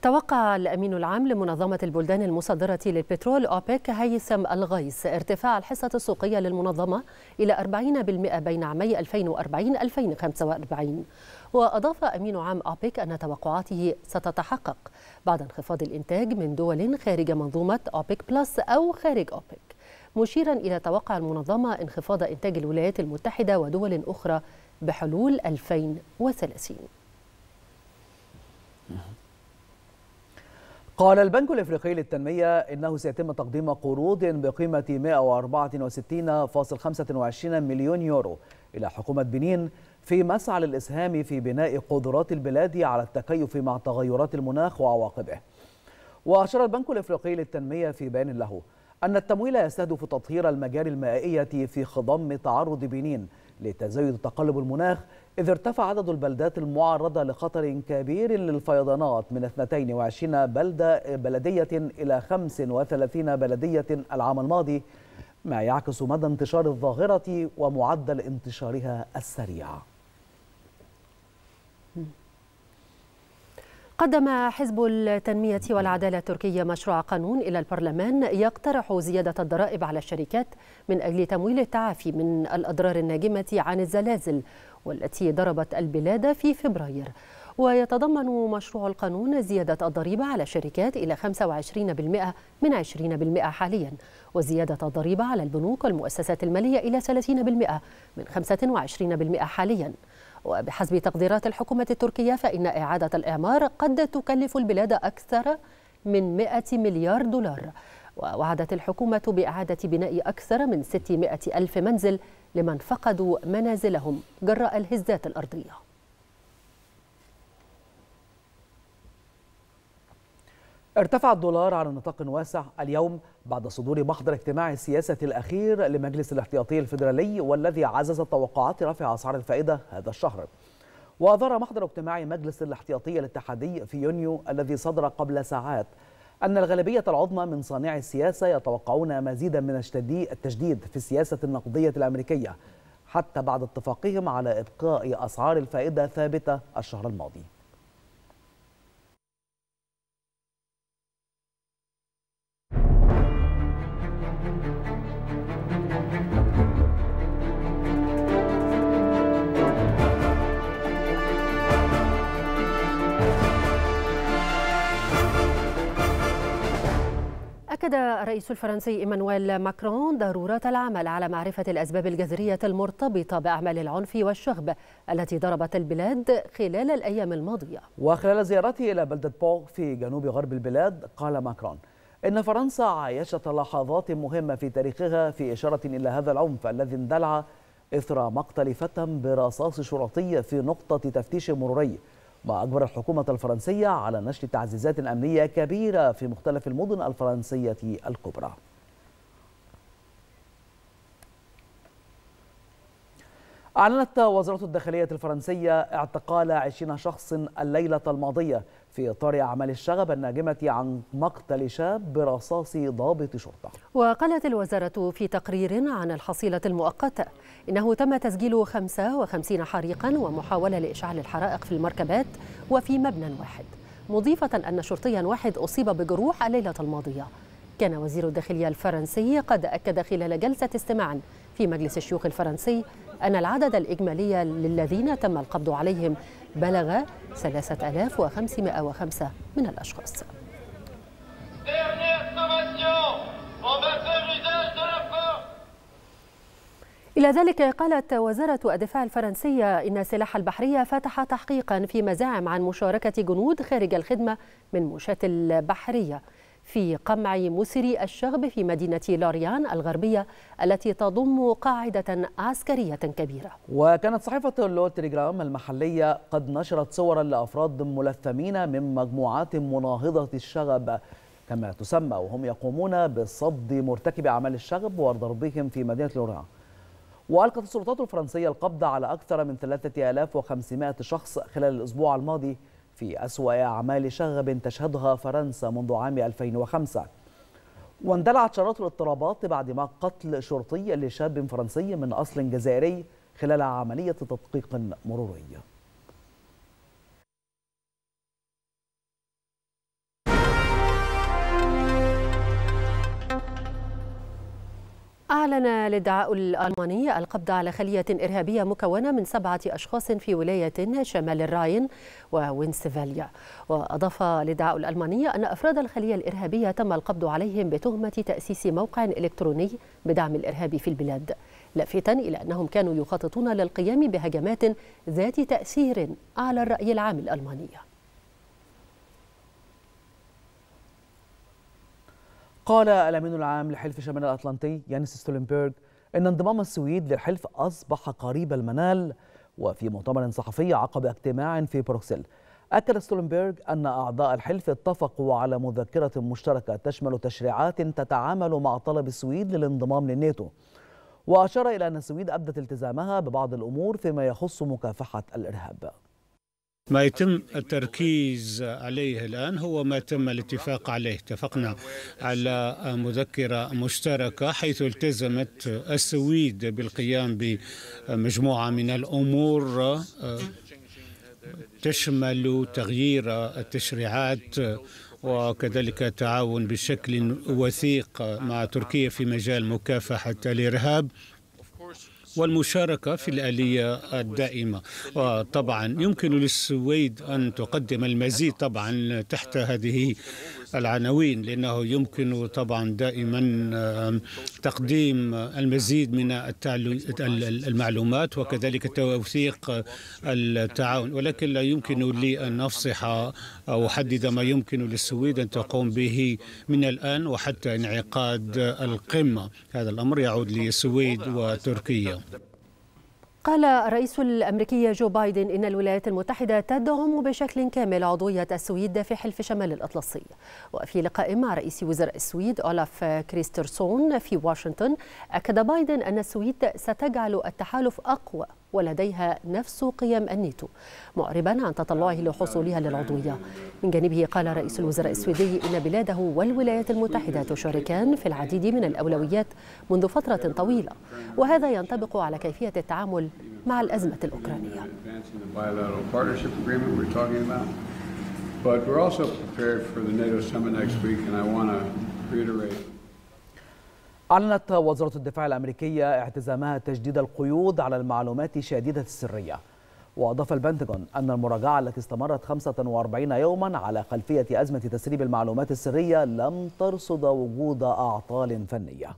توقع الأمين العام لمنظمة البلدان المصدرة للبترول أوبك هيثم الغيث ارتفاع الحصة السوقية للمنظمة إلى 40% بين عامي 2040-2045 وأضاف أمين عام أوبك أن توقعاته ستتحقق بعد انخفاض الإنتاج من دول خارج منظومة أوبك بلس أو خارج أوبك مشيرا إلى توقع المنظمة انخفاض إنتاج الولايات المتحدة ودول أخرى بحلول 2030 قال البنك الإفريقي للتنمية إنه سيتم تقديم قروض بقيمة 164.25 مليون يورو إلى حكومة بنين في مسعى للإسهام في بناء قدرات البلاد على التكيف مع تغيرات المناخ وعواقبه. وأشار البنك الإفريقي للتنمية في بيان له أن التمويل يستهدف تطهير المجاري المائية في خضم تعرض بنين لتزايد تقلب المناخ إذ ارتفع عدد البلدات المعرضة لخطر كبير للفيضانات من 22 بلدة بلدية إلى 35 بلدية العام الماضي ما يعكس مدى انتشار الظاهرة ومعدل انتشارها السريع قدم حزب التنمية والعدالة التركية مشروع قانون إلى البرلمان يقترح زيادة الضرائب على الشركات من أجل تمويل التعافي من الأضرار الناجمة عن الزلازل والتي ضربت البلاد في فبراير. ويتضمن مشروع القانون زيادة الضريبة على الشركات إلى 25% من 20% حاليا وزيادة الضريبة على البنوك والمؤسسات المالية إلى 30% من 25% حاليا. وبحسب تقديرات الحكومة التركية فإن إعادة الإعمار قد تكلف البلاد أكثر من 100 مليار دولار. ووعدت الحكومة بإعادة بناء أكثر من 600 ألف منزل لمن فقدوا منازلهم جراء الهزات الأرضية. ارتفع الدولار على نطاق واسع اليوم بعد صدور محضر اجتماع السياسة الأخير لمجلس الاحتياطي الفيدرالي والذي عزز توقعات رفع أسعار الفائدة هذا الشهر. وأظهر محضر اجتماع مجلس الاحتياطي الاتحادي في يونيو الذي صدر قبل ساعات أن الغالبية العظمى من صانعي السياسة يتوقعون مزيدا من التجديد في السياسة النقدية الأمريكية حتى بعد اتفاقهم على إبقاء أسعار الفائدة ثابتة الشهر الماضي. أكد الرئيس الفرنسي إيمانويل ماكرون ضرورة العمل على معرفة الأسباب الجذرية المرتبطة بأعمال العنف والشغب التي ضربت البلاد خلال الأيام الماضية. وخلال زيارته إلى بلدة بو في جنوب غرب البلاد قال ماكرون إن فرنسا عايشت لحظات مهمة في تاريخها في إشارة إلى هذا العنف الذي اندلع إثر مقتل فتى برصاص شرطي في نقطة تفتيش مروري. ما أجبر الحكومة الفرنسية على نشر تعزيزات أمنية كبيرة في مختلف المدن الفرنسية الكبرى. أعلنت وزارة الداخلية الفرنسية اعتقال 20 شخص الليلة الماضية في إطار أعمال الشغب الناجمة عن مقتل شاب برصاص ضابط شرطة. وقالت الوزارة في تقرير عن الحصيلة المؤقتة إنه تم تسجيل 55 حريقا ومحاولة لإشعال الحرائق في المركبات وفي مبنى واحد مضيفة أن شرطيا واحد أصيب بجروح الليلة الماضية. كان وزير الداخلية الفرنسي قد أكد خلال جلسة استماع في مجلس الشيوخ الفرنسي أن العدد الإجمالي للذين تم القبض عليهم بلغ 3505 من الأشخاص. إلى ذلك قالت وزارة الدفاع الفرنسية إن السلاح البحرية فتح تحقيقا في مزاعم عن مشاركة جنود خارج الخدمة من مشاة البحرية. في قمع مسري الشغب في مدينة لوريان الغربية التي تضم قاعدة عسكرية كبيرة. وكانت صحيفة اللو تليجرام المحلية قد نشرت صورا لأفراد ملثمين من مجموعات مناهضة الشغب. كما تسمى وهم يقومون بصد مرتكب أعمال الشغب وضربهم في مدينة لوريان. وألقت السلطات الفرنسية القبض على أكثر من 3500 شخص خلال الأسبوع الماضي في أسوأ أعمال شغب تشهدها فرنسا منذ عام 2005 واندلعت شرارة الاضطرابات بعد ما قتل شرطي لشاب فرنسي من أصل جزائري خلال عملية تدقيق مروري. أعلن الإدعاء الألماني القبض على خلية إرهابية مكونة من سبعة أشخاص في ولاية شمال الراين ووينستفاليا وأضاف الإدعاء الألماني أن أفراد الخلية الإرهابية تم القبض عليهم بتهمة تأسيس موقع إلكتروني بدعم الإرهاب في البلاد لافتا إلى أنهم كانوا يخططون للقيام بهجمات ذات تأثير على الرأي العام الألماني. قال الأمين العام لحلف شمال الأطلنطي يانس ستولنبرغ إن انضمام السويد للحلف أصبح قريب المنال وفي مؤتمر صحفي عقب اجتماع في بروكسل. أكد ستولتنبرغ أن أعضاء الحلف اتفقوا على مذكرة مشتركة تشمل تشريعات تتعامل مع طلب السويد للانضمام للناتو. وأشار إلى أن السويد أبدت التزامها ببعض الأمور فيما يخص مكافحة الإرهاب. ما يتم التركيز عليه الآن هو ما تم الاتفاق عليه. اتفقنا على مذكرة مشتركة حيث التزمت السويد بالقيام بمجموعة من الأمور تشمل تغيير التشريعات وكذلك تعاون بشكل وثيق مع تركيا في مجال مكافحة الإرهاب. والمشاركة في الآلية الدائمة. وطبعا يمكن للسويد أن تقدم المزيد طبعا تحت هذه العناوين لأنه يمكن طبعا دائما تقديم المزيد من المعلومات وكذلك توثيق التعاون. ولكن لا يمكن لي أن أفصح أو أحدد ما يمكن للسويد أن تقوم به من الآن وحتى انعقاد القمة. هذا الأمر يعود للسويد وتركيا. قال الرئيس الأمريكي جو بايدن إن الولايات المتحدة تدعم بشكل كامل عضوية السويد في حلف شمال الأطلسي. وفي لقاء مع رئيس وزراء السويد أولاف كريسترسون في واشنطن أكد بايدن أن السويد ستجعل التحالف أقوى. ولديها نفس قيم الناتو معربا عن تطلعه لحصولها للعضوية. من جانبه قال رئيس الوزراء السويدي إن بلاده والولايات المتحدة تشاركان في العديد من الأولويات منذ فترة طويلة وهذا ينطبق على كيفية التعامل مع الأزمة الأوكرانية. But we're also prepared for the NATO summit next week, and I want to reiterate أعلنت وزارة الدفاع الأمريكية اعتزامها تجديد القيود على المعلومات شديدة السرية. وأضاف البنتاغون أن المراجعة التي استمرت 45 يوما على خلفية أزمة تسريب المعلومات السرية لم ترصد وجود أعطال فنية.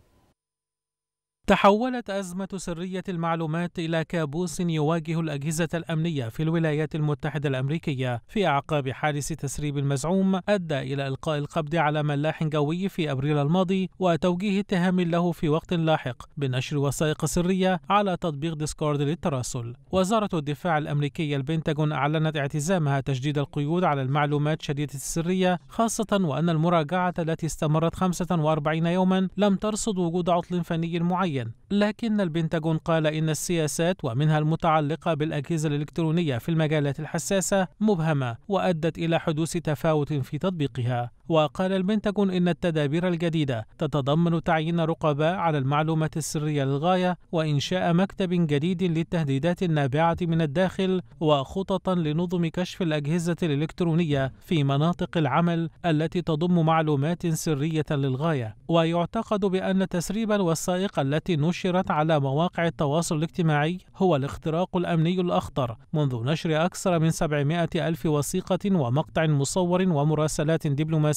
تحولت أزمة سرية المعلومات إلى كابوس يواجه الأجهزة الأمنية في الولايات المتحدة الأمريكية في أعقاب حادث تسريب المزعوم أدى إلى إلقاء القبض على ملاح جوي في أبريل الماضي وتوجيه اتهام له في وقت لاحق بنشر وثائق سرية على تطبيق ديسكورد للتراسل. وزارة الدفاع الأمريكية البنتاغون أعلنت اعتزامها تشديد القيود على المعلومات شديدة السرية خاصة وأن المراجعة التي استمرت 45 يوما لم ترصد وجود عطل فني معين معين لكن البنتاغون قال إن السياسات ومنها المتعلقة بالأجهزة الإلكترونية في المجالات الحساسة مبهمة وأدت إلى حدوث تفاوت في تطبيقها. وقال البنتاغون إن التدابير الجديدة تتضمن تعيين رقباء على المعلومات السرية للغاية وإنشاء مكتب جديد للتهديدات النابعة من الداخل وخططا لنظم كشف الأجهزة الإلكترونية في مناطق العمل التي تضم معلومات سرية للغاية. ويعتقد بأن تسريب الوثائق التي نشرت على مواقع التواصل الاجتماعي هو الاختراق الأمني الأخطر منذ نشر أكثر من 700 ألف وثيقة ومقطع مصور ومراسلات دبلوماسية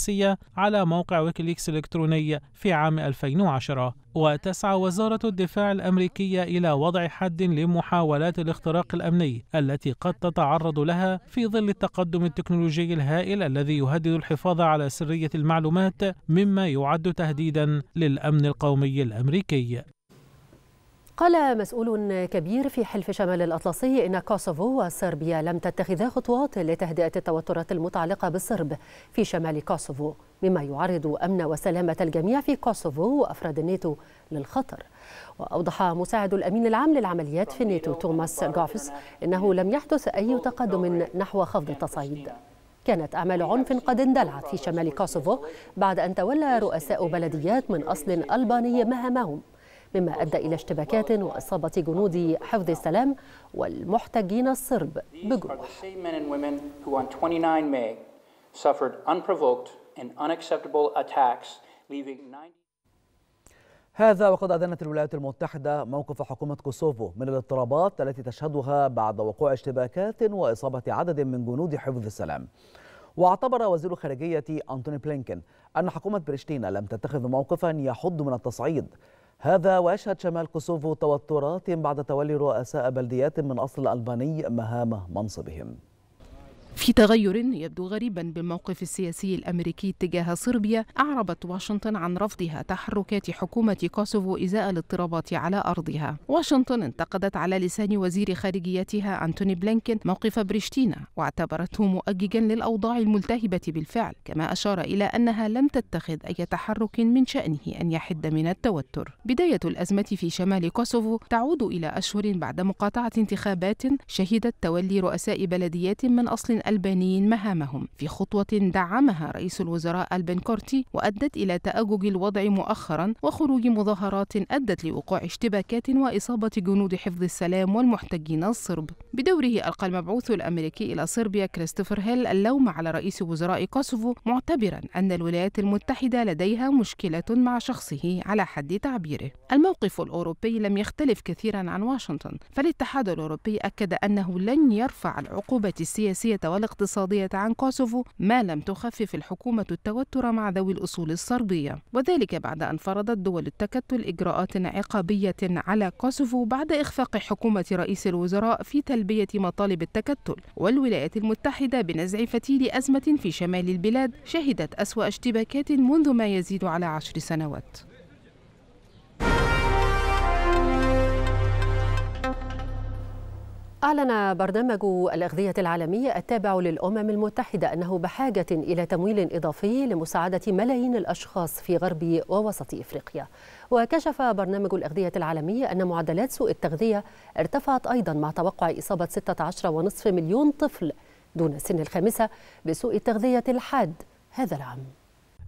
على موقع ويكيليكس الإلكتروني في عام 2010 وتسعى وزارة الدفاع الأمريكية إلى وضع حد لمحاولات الاختراق الأمني التي قد تتعرض لها في ظل التقدم التكنولوجي الهائل الذي يهدد الحفاظ على سرية المعلومات مما يعد تهديدا للأمن القومي الأمريكي. قال مسؤول كبير في حلف شمال الأطلسي إن كوسوفو وصربيا لم تتخذا خطوات لتهدئة التوترات المتعلقة بالصرب في شمال كوسوفو مما يعرض أمن وسلامة الجميع في كوسوفو وأفراد الناتو للخطر. وأوضح مساعد الأمين العام للعمليات في الناتو توماس غوفس إنه لم يحدث أي تقدم نحو خفض التصعيد. كانت أعمال عنف قد اندلعت في شمال كوسوفو بعد أن تولى رؤساء بلديات من أصل ألباني مهامهم. مما أدى إلى اشتباكات وإصابة جنود حفظ السلام والمحتجين الصرب بجروح. هذا وقد أدانت الولايات المتحدة موقف حكومة كوسوفو من الاضطرابات التي تشهدها بعد وقوع اشتباكات وإصابة عدد من جنود حفظ السلام. واعتبر وزير خارجية أنتوني بلينكين أن حكومة بريشتينا لم تتخذ موقفا يحد من التصعيد. هذا ويشهد شمال كوسوفو توترات بعد تولي رؤساء بلديات من أصل ألباني مهام منصبهم. في تغير يبدو غريبا بالموقف السياسي الأمريكي تجاه صربيا أعربت واشنطن عن رفضها تحركات حكومة كوسوفو إزاء الاضطرابات على أرضها. واشنطن انتقدت على لسان وزير خارجيتها أنتوني بلينكين موقف بريشتينا واعتبرته مؤججا للأوضاع الملتهبة بالفعل، كما أشار إلى أنها لم تتخذ أي تحرك من شأنه أن يحد من التوتر. بداية الأزمة في شمال كوسوفو تعود إلى أشهر بعد مقاطعة انتخابات شهدت تولي رؤساء بلديات من أصل ألباني مهامهم. في خطوة دعمها رئيس الوزراء ألبن كورتي وأدت إلى تأجج الوضع مؤخرا وخروج مظاهرات أدت لوقوع اشتباكات وإصابة جنود حفظ السلام والمحتجين الصرب. بدوره ألقى المبعوث الأمريكي إلى صربيا كريستوفر هيل اللوم على رئيس وزراء كوسوفو معتبرا أن الولايات المتحدة لديها مشكلة مع شخصه على حد تعبيره. الموقف الأوروبي لم يختلف كثيرا عن واشنطن فالاتحاد الأوروبي أكد أنه لن يرفع العقوبة السياسية والاقتصادية عن كوسوفو ما لم تخفف الحكومة التوتر مع ذوي الأصول الصربية. وذلك بعد أن فرضت دول التكتل إجراءات عقابية على كوسوفو بعد إخفاق حكومة رئيس الوزراء في تلبية مطالب التكتل. والولايات المتحدة بنزع فتيل أزمة في شمال البلاد شهدت أسوأ اشتباكات منذ ما يزيد على عشر سنوات. أعلن برنامج الأغذية العالمي التابع للأمم المتحدة أنه بحاجة إلى تمويل إضافي لمساعدة ملايين الأشخاص في غرب ووسط إفريقيا. وكشف برنامج الأغذية العالمي أن معدلات سوء التغذية ارتفعت أيضا مع توقع إصابة 16.5 مليون طفل دون سن الخامسة بسوء التغذية الحاد هذا العام.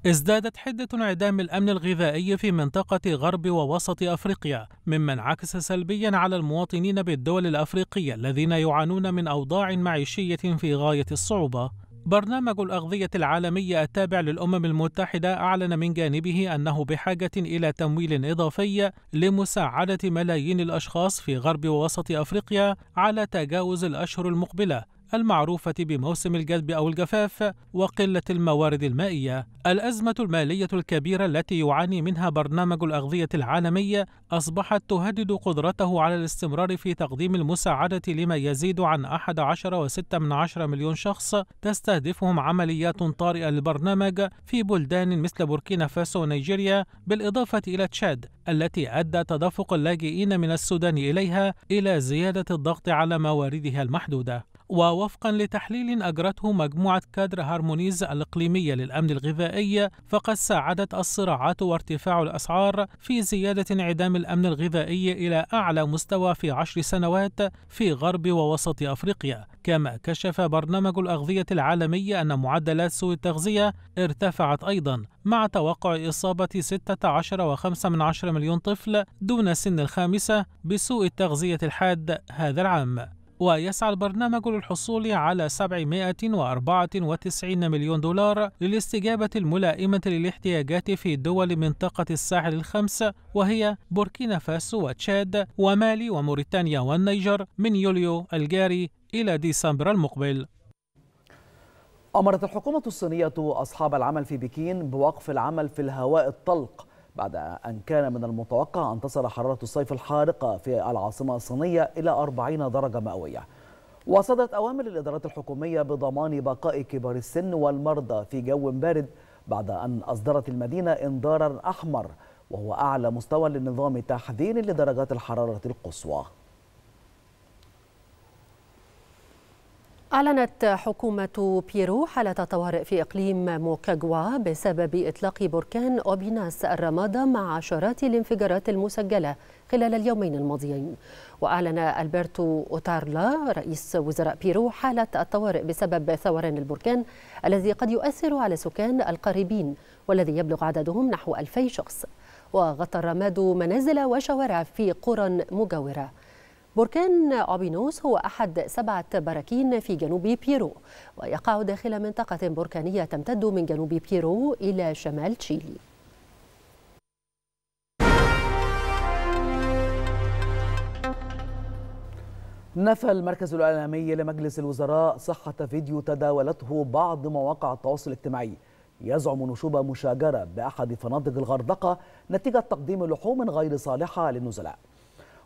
ازدادت حدة انعدام الأمن الغذائي في منطقة غرب ووسط أفريقيا مما انعكس سلبيا على المواطنين بالدول الأفريقية الذين يعانون من أوضاع معيشية في غاية الصعوبة. برنامج الأغذية العالمي التابع للأمم المتحدة أعلن من جانبه أنه بحاجة إلى تمويل إضافي لمساعدة ملايين الأشخاص في غرب ووسط أفريقيا على تجاوز الأشهر المقبلة. المعروفة بموسم الجذب أو الجفاف وقلة الموارد المائية. الأزمة المالية الكبيرة التي يعاني منها برنامج الأغذية العالمي أصبحت تهدد قدرته على الاستمرار في تقديم المساعدة لما يزيد عن 11.6 مليون شخص تستهدفهم عمليات طارئة للبرنامج في بلدان مثل بوركينا فاسو ونيجيريا بالإضافة إلى تشاد التي أدى تدفق اللاجئين من السودان إليها إلى زيادة الضغط على مواردها المحدودة. ووفقا لتحليل أجرته مجموعة Cadre Harmonisé الإقليمية للأمن الغذائي فقد ساعدت الصراعات وارتفاع الأسعار في زيادة انعدام الأمن الغذائي إلى أعلى مستوى في عشر سنوات في غرب ووسط أفريقيا. كما كشف برنامج الأغذية العالمي أن معدلات سوء التغذية ارتفعت أيضا مع توقع إصابة 16.5 مليون طفل دون سن الخامسة بسوء التغذية الحاد هذا العام. ويسعى البرنامج للحصول على 794 مليون دولار للاستجابة الملائمة للاحتياجات في دول منطقة الساحل الخمس وهي بوركينا فاسو وتشاد ومالي وموريتانيا والنيجر من يوليو الجاري إلى ديسمبر المقبل. أمرت الحكومة الصينية أصحاب العمل في بكين بوقف العمل في الهواء الطلق بعد أن كان من المتوقع أن تصل حرارة الصيف الحارقة في العاصمة الصينية إلى 40 درجة مئوية. وصدت أوامر الإدارات الحكومية بضمان بقاء كبار السن والمرضى في جو بارد بعد أن أصدرت المدينة إنذارا أحمر وهو أعلى مستوى لنظام تحذير لدرجات الحرارة القصوى. أعلنت حكومة بيرو حالة طوارئ في إقليم موكاغوا بسبب إطلاق بركان أوبيناس الرمادة مع عشرات الانفجارات المسجلة خلال اليومين الماضيين. وأعلن ألبرتو أوتارلا رئيس وزراء بيرو حالة الطوارئ بسبب ثوران البركان الذي قد يؤثر على سكان القريبين والذي يبلغ عددهم نحو ألفي شخص. وغطى الرماد منازل وشوارع في قرى مجاورة. بركان أوبينوس هو أحد سبعة براكين في جنوب بيرو ويقع داخل منطقة بركانية تمتد من جنوب بيرو إلى شمال تشيلي. نفى المركز الإعلامي لمجلس الوزراء صحة فيديو تداولته بعض مواقع التواصل الاجتماعي. يزعم نشوب مشاجرة بأحد فنادق الغردقة نتيجة تقديم لحوم غير صالحة للنزلاء.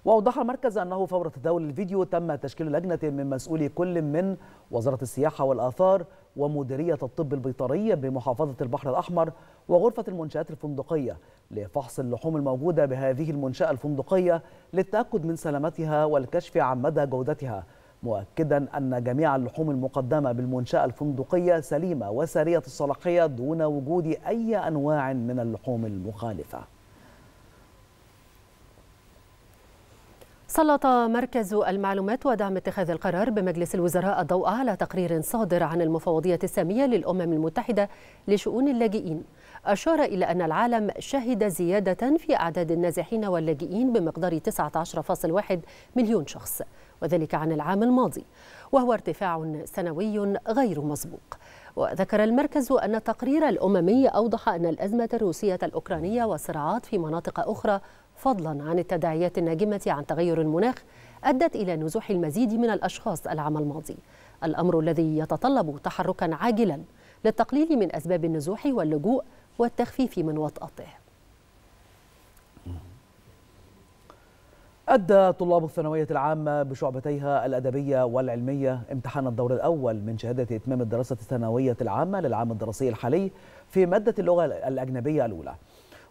وأوضح المركز أنه فور تداول الفيديو تم تشكيل لجنة من مسؤولي كل من وزارة السياحة والآثار ومديرية الطب البيطري بمحافظة البحر الأحمر وغرفة المنشآت الفندقية لفحص اللحوم الموجودة بهذه المنشأة الفندقية للتأكد من سلامتها والكشف عن مدى جودتها مؤكدا أن جميع اللحوم المقدمة بالمنشأة الفندقية سليمة وسارية الصلاحية دون وجود أي أنواع من اللحوم المخالفة. سلط مركز المعلومات ودعم اتخاذ القرار بمجلس الوزراء الضوء على تقرير صادر عن المفوضية السامية للأمم المتحدة لشؤون اللاجئين. أشار إلى أن العالم شهد زيادة في أعداد النازحين واللاجئين بمقدار 19.1 مليون شخص وذلك عن العام الماضي وهو ارتفاع سنوي غير مسبوق. وذكر المركز أن التقرير الأممي أوضح أن الأزمة الروسية الأوكرانية والصراعات في مناطق أخرى فضلا عن التداعيات الناجمة عن تغير المناخ أدت إلى نزوح المزيد من الأشخاص العام الماضي. الأمر الذي يتطلب تحركا عاجلا للتقليل من أسباب النزوح واللجوء والتخفيف من وطأته. أدى طلاب الثانوية العامة بشعبتيها الأدبية والعلمية امتحان الدور الأول من شهادة إتمام الدراسة الثانوية العامة للعام الدراسي الحالي في مادة اللغة الأجنبية الأولى.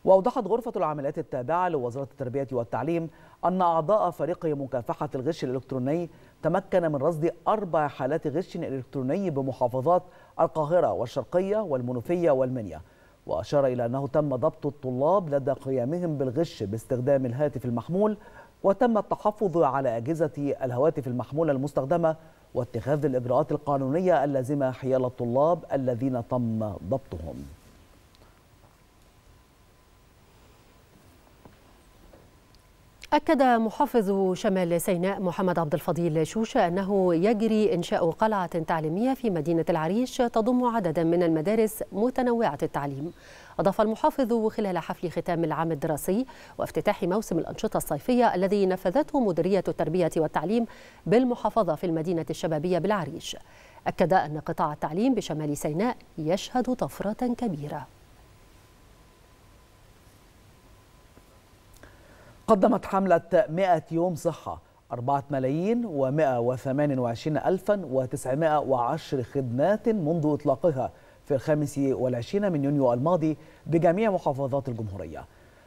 وأوضحت غرفة العمليات التابعة لوزارة التربية والتعليم أن أعضاء فريق مكافحة الغش الإلكتروني تمكن من رصد أربع حالات غش إلكتروني بمحافظات القاهرة والشرقية والمنوفية والمنيا. وأشار إلى أنه تم ضبط الطلاب لدى قيامهم بالغش باستخدام الهاتف المحمول وتم التحفظ على أجهزة الهواتف المحمولة المستخدمة واتخاذ الإجراءات القانونية اللازمة حيال الطلاب الذين تم ضبطهم. أكد محافظ شمال سيناء محمد عبد الفضيل شوشة أنه يجري إنشاء قلعة تعليمية في مدينة العريش تضم عددا من المدارس متنوعة التعليم. أضاف المحافظ خلال حفل ختام العام الدراسي وافتتاح موسم الأنشطة الصيفية الذي نفذته مديرية التربية والتعليم بالمحافظة في المدينة الشبابية بالعريش. أكد أن قطاع التعليم بشمال سيناء يشهد طفرة كبيرة. قدمت حملة 100 يوم صحة 4 ملايين و128 ألفا و910 خدمات منذ إطلاقها في الخامس والعشرين من يونيو الماضي بجميع محافظات الجمهورية.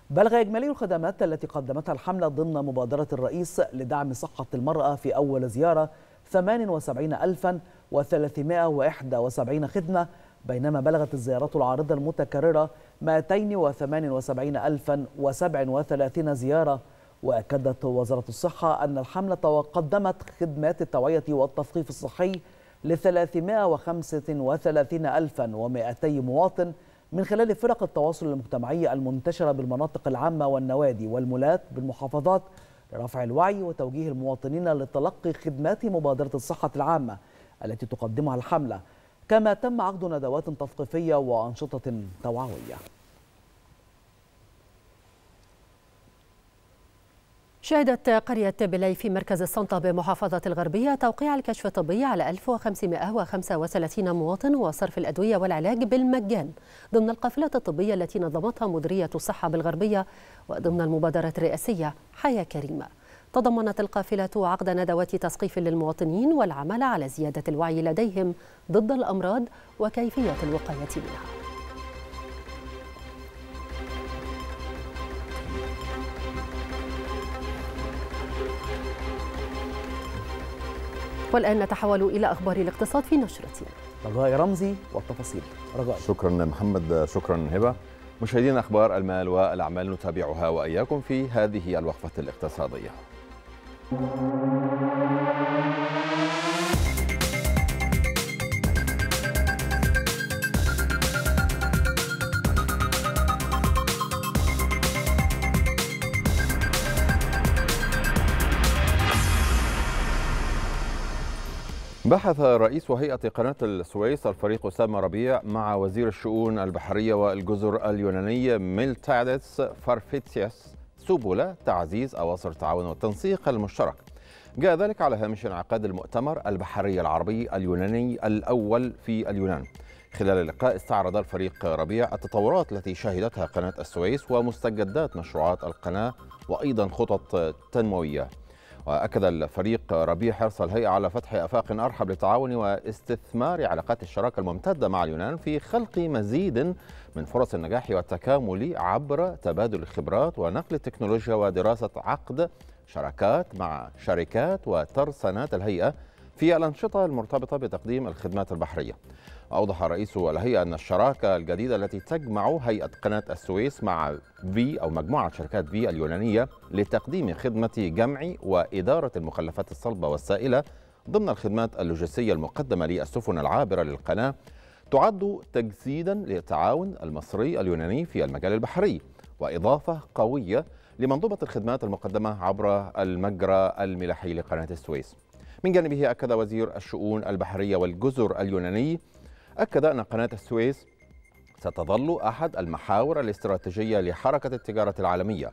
بلغ إجمالي الخدمات التي قدمتها الحملة ضمن مبادرة الرئيس لدعم صحة المرأة في أول زيارة 78371 خدمة بينما بلغت الزيارات العارضة المتكررة 278037 زيارة. وأكدت وزارة الصحة أن الحملة قدمت خدمات التوعية والتثقيف الصحي ل 335200 مواطن من خلال فرق التواصل المجتمعي المنتشرة بالمناطق العامة والنوادي والمولات بالمحافظات لرفع الوعي وتوجيه المواطنين لتلقي خدمات مبادرة الصحة العامة التي تقدمها الحملة. كما تم عقد ندوات تثقيفية وأنشطة توعوية. شهدت قرية بلاي في مركز السلطة بمحافظة الغربية توقيع الكشف الطبي على 1535 مواطن وصرف الأدوية والعلاج بالمجان ضمن القافلة الطبية التي نظمتها مديرية الصحة بالغربية وضمن المبادرة الرئاسية حياة كريمة. تضمنت القافلة عقد ندوات تثقيف للمواطنين والعمل على زيادة الوعي لديهم ضد الأمراض وكيفية الوقاية منها. والآن نتحول إلى أخبار الاقتصاد في نشرتنا رجاء رمزي والتفاصيل. رجاء. شكرا محمد شكرا هبة. مشاهدينا أخبار المال والأعمال نتابعها وإياكم في هذه الوقفة الاقتصادية. بحث رئيس هيئة قناة السويس الفريق أسامة ربيع مع وزير الشؤون البحرية والجزر اليوناني ميلتادس فارفيتياس سبل تعزيز أواصر التعاون والتنسيق المشترك. جاء ذلك على هامش انعقاد المؤتمر البحري العربي اليوناني الأول في اليونان. خلال اللقاء استعرض الفريق ربيع التطورات التي شهدتها قناة السويس ومستجدات مشروعات القناة وأيضا خطط تنموية. وأكد الفريق ربيع حرص الهيئة على فتح آفاق أرحب للتعاون واستثمار علاقات الشراكة الممتدة مع اليونان في خلق مزيد من فرص النجاح والتكامل عبر تبادل الخبرات ونقل التكنولوجيا ودراسة عقد شراكات مع شركات وترسانات الهيئة في الأنشطة المرتبطة بتقديم الخدمات البحرية. أوضح رئيس الهيئة أن الشراكة الجديدة التي تجمع هيئة قناة السويس مع في أو مجموعة شركات في اليونانية لتقديم خدمة جمع وإدارة المخلفات الصلبة والسائلة ضمن الخدمات اللوجستية المقدمة للسفن العابرة للقناة تعد تجسيدا للتعاون المصري اليوناني في المجال البحري وإضافة قوية لمنظومة الخدمات المقدمة عبر المجرى الملاحي لقناة السويس. من جانبه أكد وزير الشؤون البحرية والجزر اليوناني أكد أن قناة السويس ستظل أحد المحاور الاستراتيجية لحركة التجارة العالمية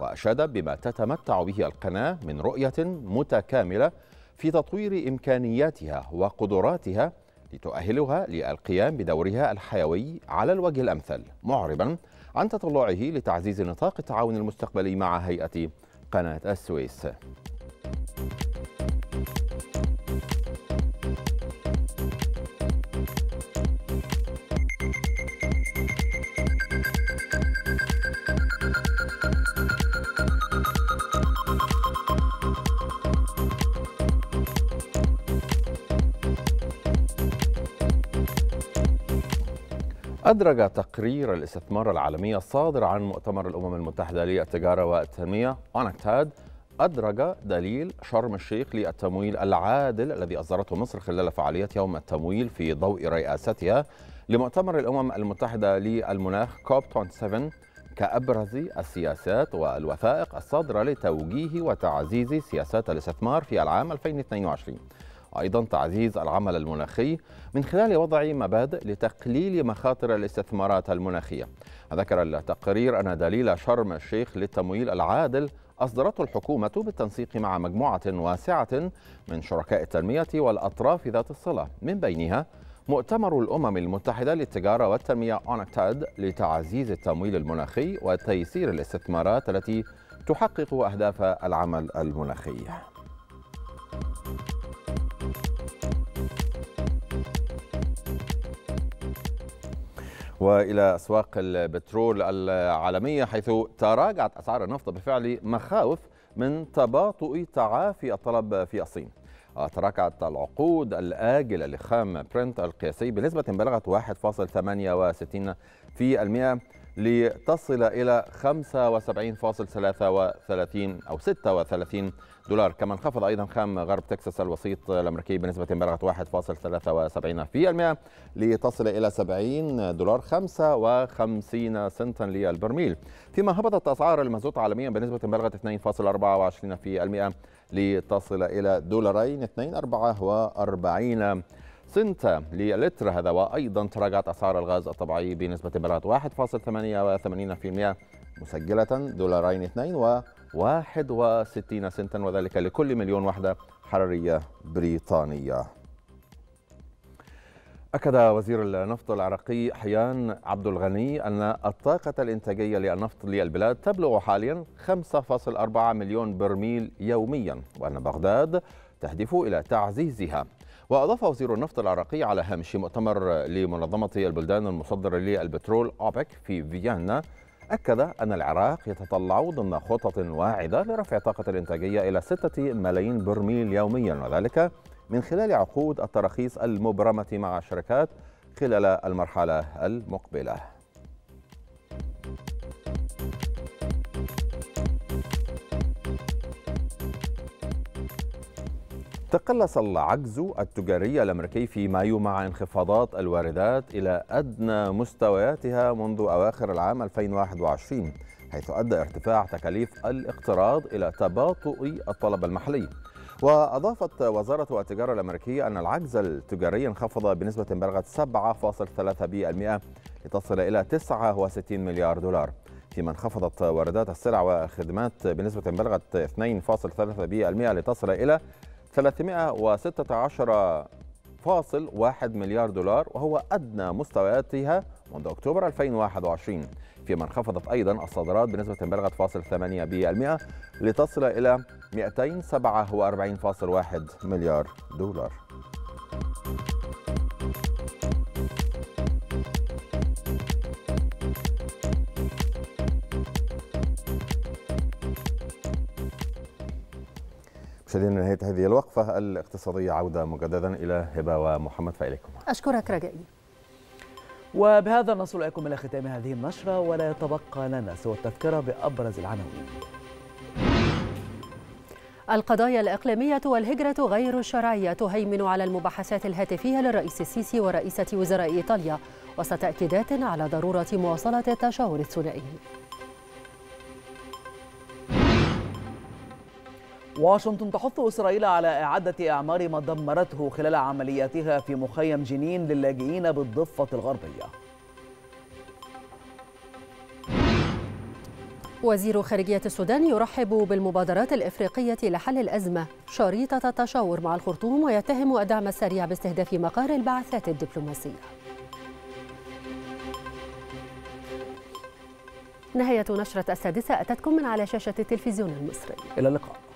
وأشاد بما تتمتع به القناة من رؤية متكاملة في تطوير إمكانياتها وقدراتها لتؤهلها للقيام بدورها الحيوي على الوجه الأمثل معربا عن تطلعه لتعزيز نطاق التعاون المستقبلي مع هيئة قناة السويس. أدرج تقرير الاستثمار العالمي الصادر عن مؤتمر الأمم المتحدة للتجارة والتنمية أونكتاد أدرج دليل شرم الشيخ للتمويل العادل الذي أصدرته مصر خلال فعالية يوم التمويل في ضوء رئاستها لمؤتمر الأمم المتحدة للمناخ كوب 27 كأبرز السياسات والوثائق الصادرة لتوجيه وتعزيز سياسات الاستثمار في العام 2022 وأيضا تعزيز العمل المناخي من خلال وضع مبادئ لتقليل مخاطر الاستثمارات المناخية. ذكر التقرير أن دليل شرم الشيخ للتمويل العادل أصدرته الحكومة بالتنسيق مع مجموعة واسعة من شركاء التنمية والأطراف ذات الصلة من بينها مؤتمر الأمم المتحدة للتجارة والتنمية أونكتاد لتعزيز التمويل المناخي وتيسير الاستثمارات التي تحقق أهداف العمل المناخي. وإلى أسواق البترول العالمية حيث تراجعت أسعار النفط بفعل مخاوف من تباطؤ تعافي الطلب في الصين. تراجعت العقود الآجلة لخام برنت القياسي بنسبة بلغت 1.68 في المئة لتصل إلى 75.33 أو 36 دولار. كما انخفض أيضا خام غرب تكساس الوسيط الأمريكي بنسبة بلغت 1.73 في المئة لتصل إلى 70 دولار 55 سنتا للبرميل. فيما هبطت أسعار المازوت عالميا بنسبة بلغت 2.24 في المئة لتصل إلى دولارين 2.44 سنت للتر. هذا وأيضا تراجعت أسعار الغاز الطبيعي بنسبة بلغت 1.88% مسجلة دولارين 2 و61 سنتا وذلك لكل مليون وحدة حرارية بريطانية. أكد وزير النفط العراقي حيان عبد الغني أن الطاقة الإنتاجية للنفط للبلاد تبلغ حاليا 5.4 مليون برميل يوميا وأن بغداد تهدف إلى تعزيزها. وأضاف وزير النفط العراقي على هامش مؤتمر لمنظمة البلدان المصدرة للبترول أوبك في فيينا أكد أن العراق يتطلع ضمن خطط واعدة لرفع الطاقة الإنتاجية إلى 6 ملايين برميل يوميا وذلك من خلال عقود التراخيص المبرمة مع الشركات خلال المرحلة المقبلة. تقلص العجز التجاري الأمريكي في مايو مع انخفاضات الواردات إلى أدنى مستوياتها منذ أواخر العام 2021 حيث أدى ارتفاع تكاليف الاقتراض إلى تباطؤ الطلب المحلي. وأضافت وزارة التجارة الأمريكية أن العجز التجاري انخفض بنسبة بلغت 7.3% لتصل إلى 69 مليار دولار فيما انخفضت واردات السلع والخدمات بنسبة بلغت 2.3% لتصل إلى 316.1 مليار دولار وهو أدنى مستوياتها منذ أكتوبر 2021 فيما انخفضت أيضا الصادرات بنسبة بلغت فاصل 8% لتصل إلى 247.1 مليار دولار. مشاهدينا نهاية هذه الوقفة الاقتصادية عودة مجددا إلى هبة ومحمد فإليكم أشكرك رجائي. وبهذا نصل إليكم إلى ختام هذه النشرة ولا يتبقى لنا سوى التذكرة بأبرز العناوين. القضايا الإقليمية والهجرة غير الشرعية تهيمن على المباحثات الهاتفية للرئيس السيسي ورئيسة وزراء إيطاليا وسط تأكيدات على ضرورة مواصلة التشاور الثنائي. واشنطن تحث إسرائيل على إعادة إعمار ما دمرته خلال عملياتها في مخيم جنين للاجئين بالضفة الغربية. وزير خارجية السودان يرحب بالمبادرات الإفريقية لحل الأزمة. شريطة التشاور مع الخرطوم ويتهم الدعم السريع باستهداف مقار البعثات الدبلوماسية. نهاية نشرة السادسة. أتتكم من على شاشة التلفزيون المصري. إلى اللقاء.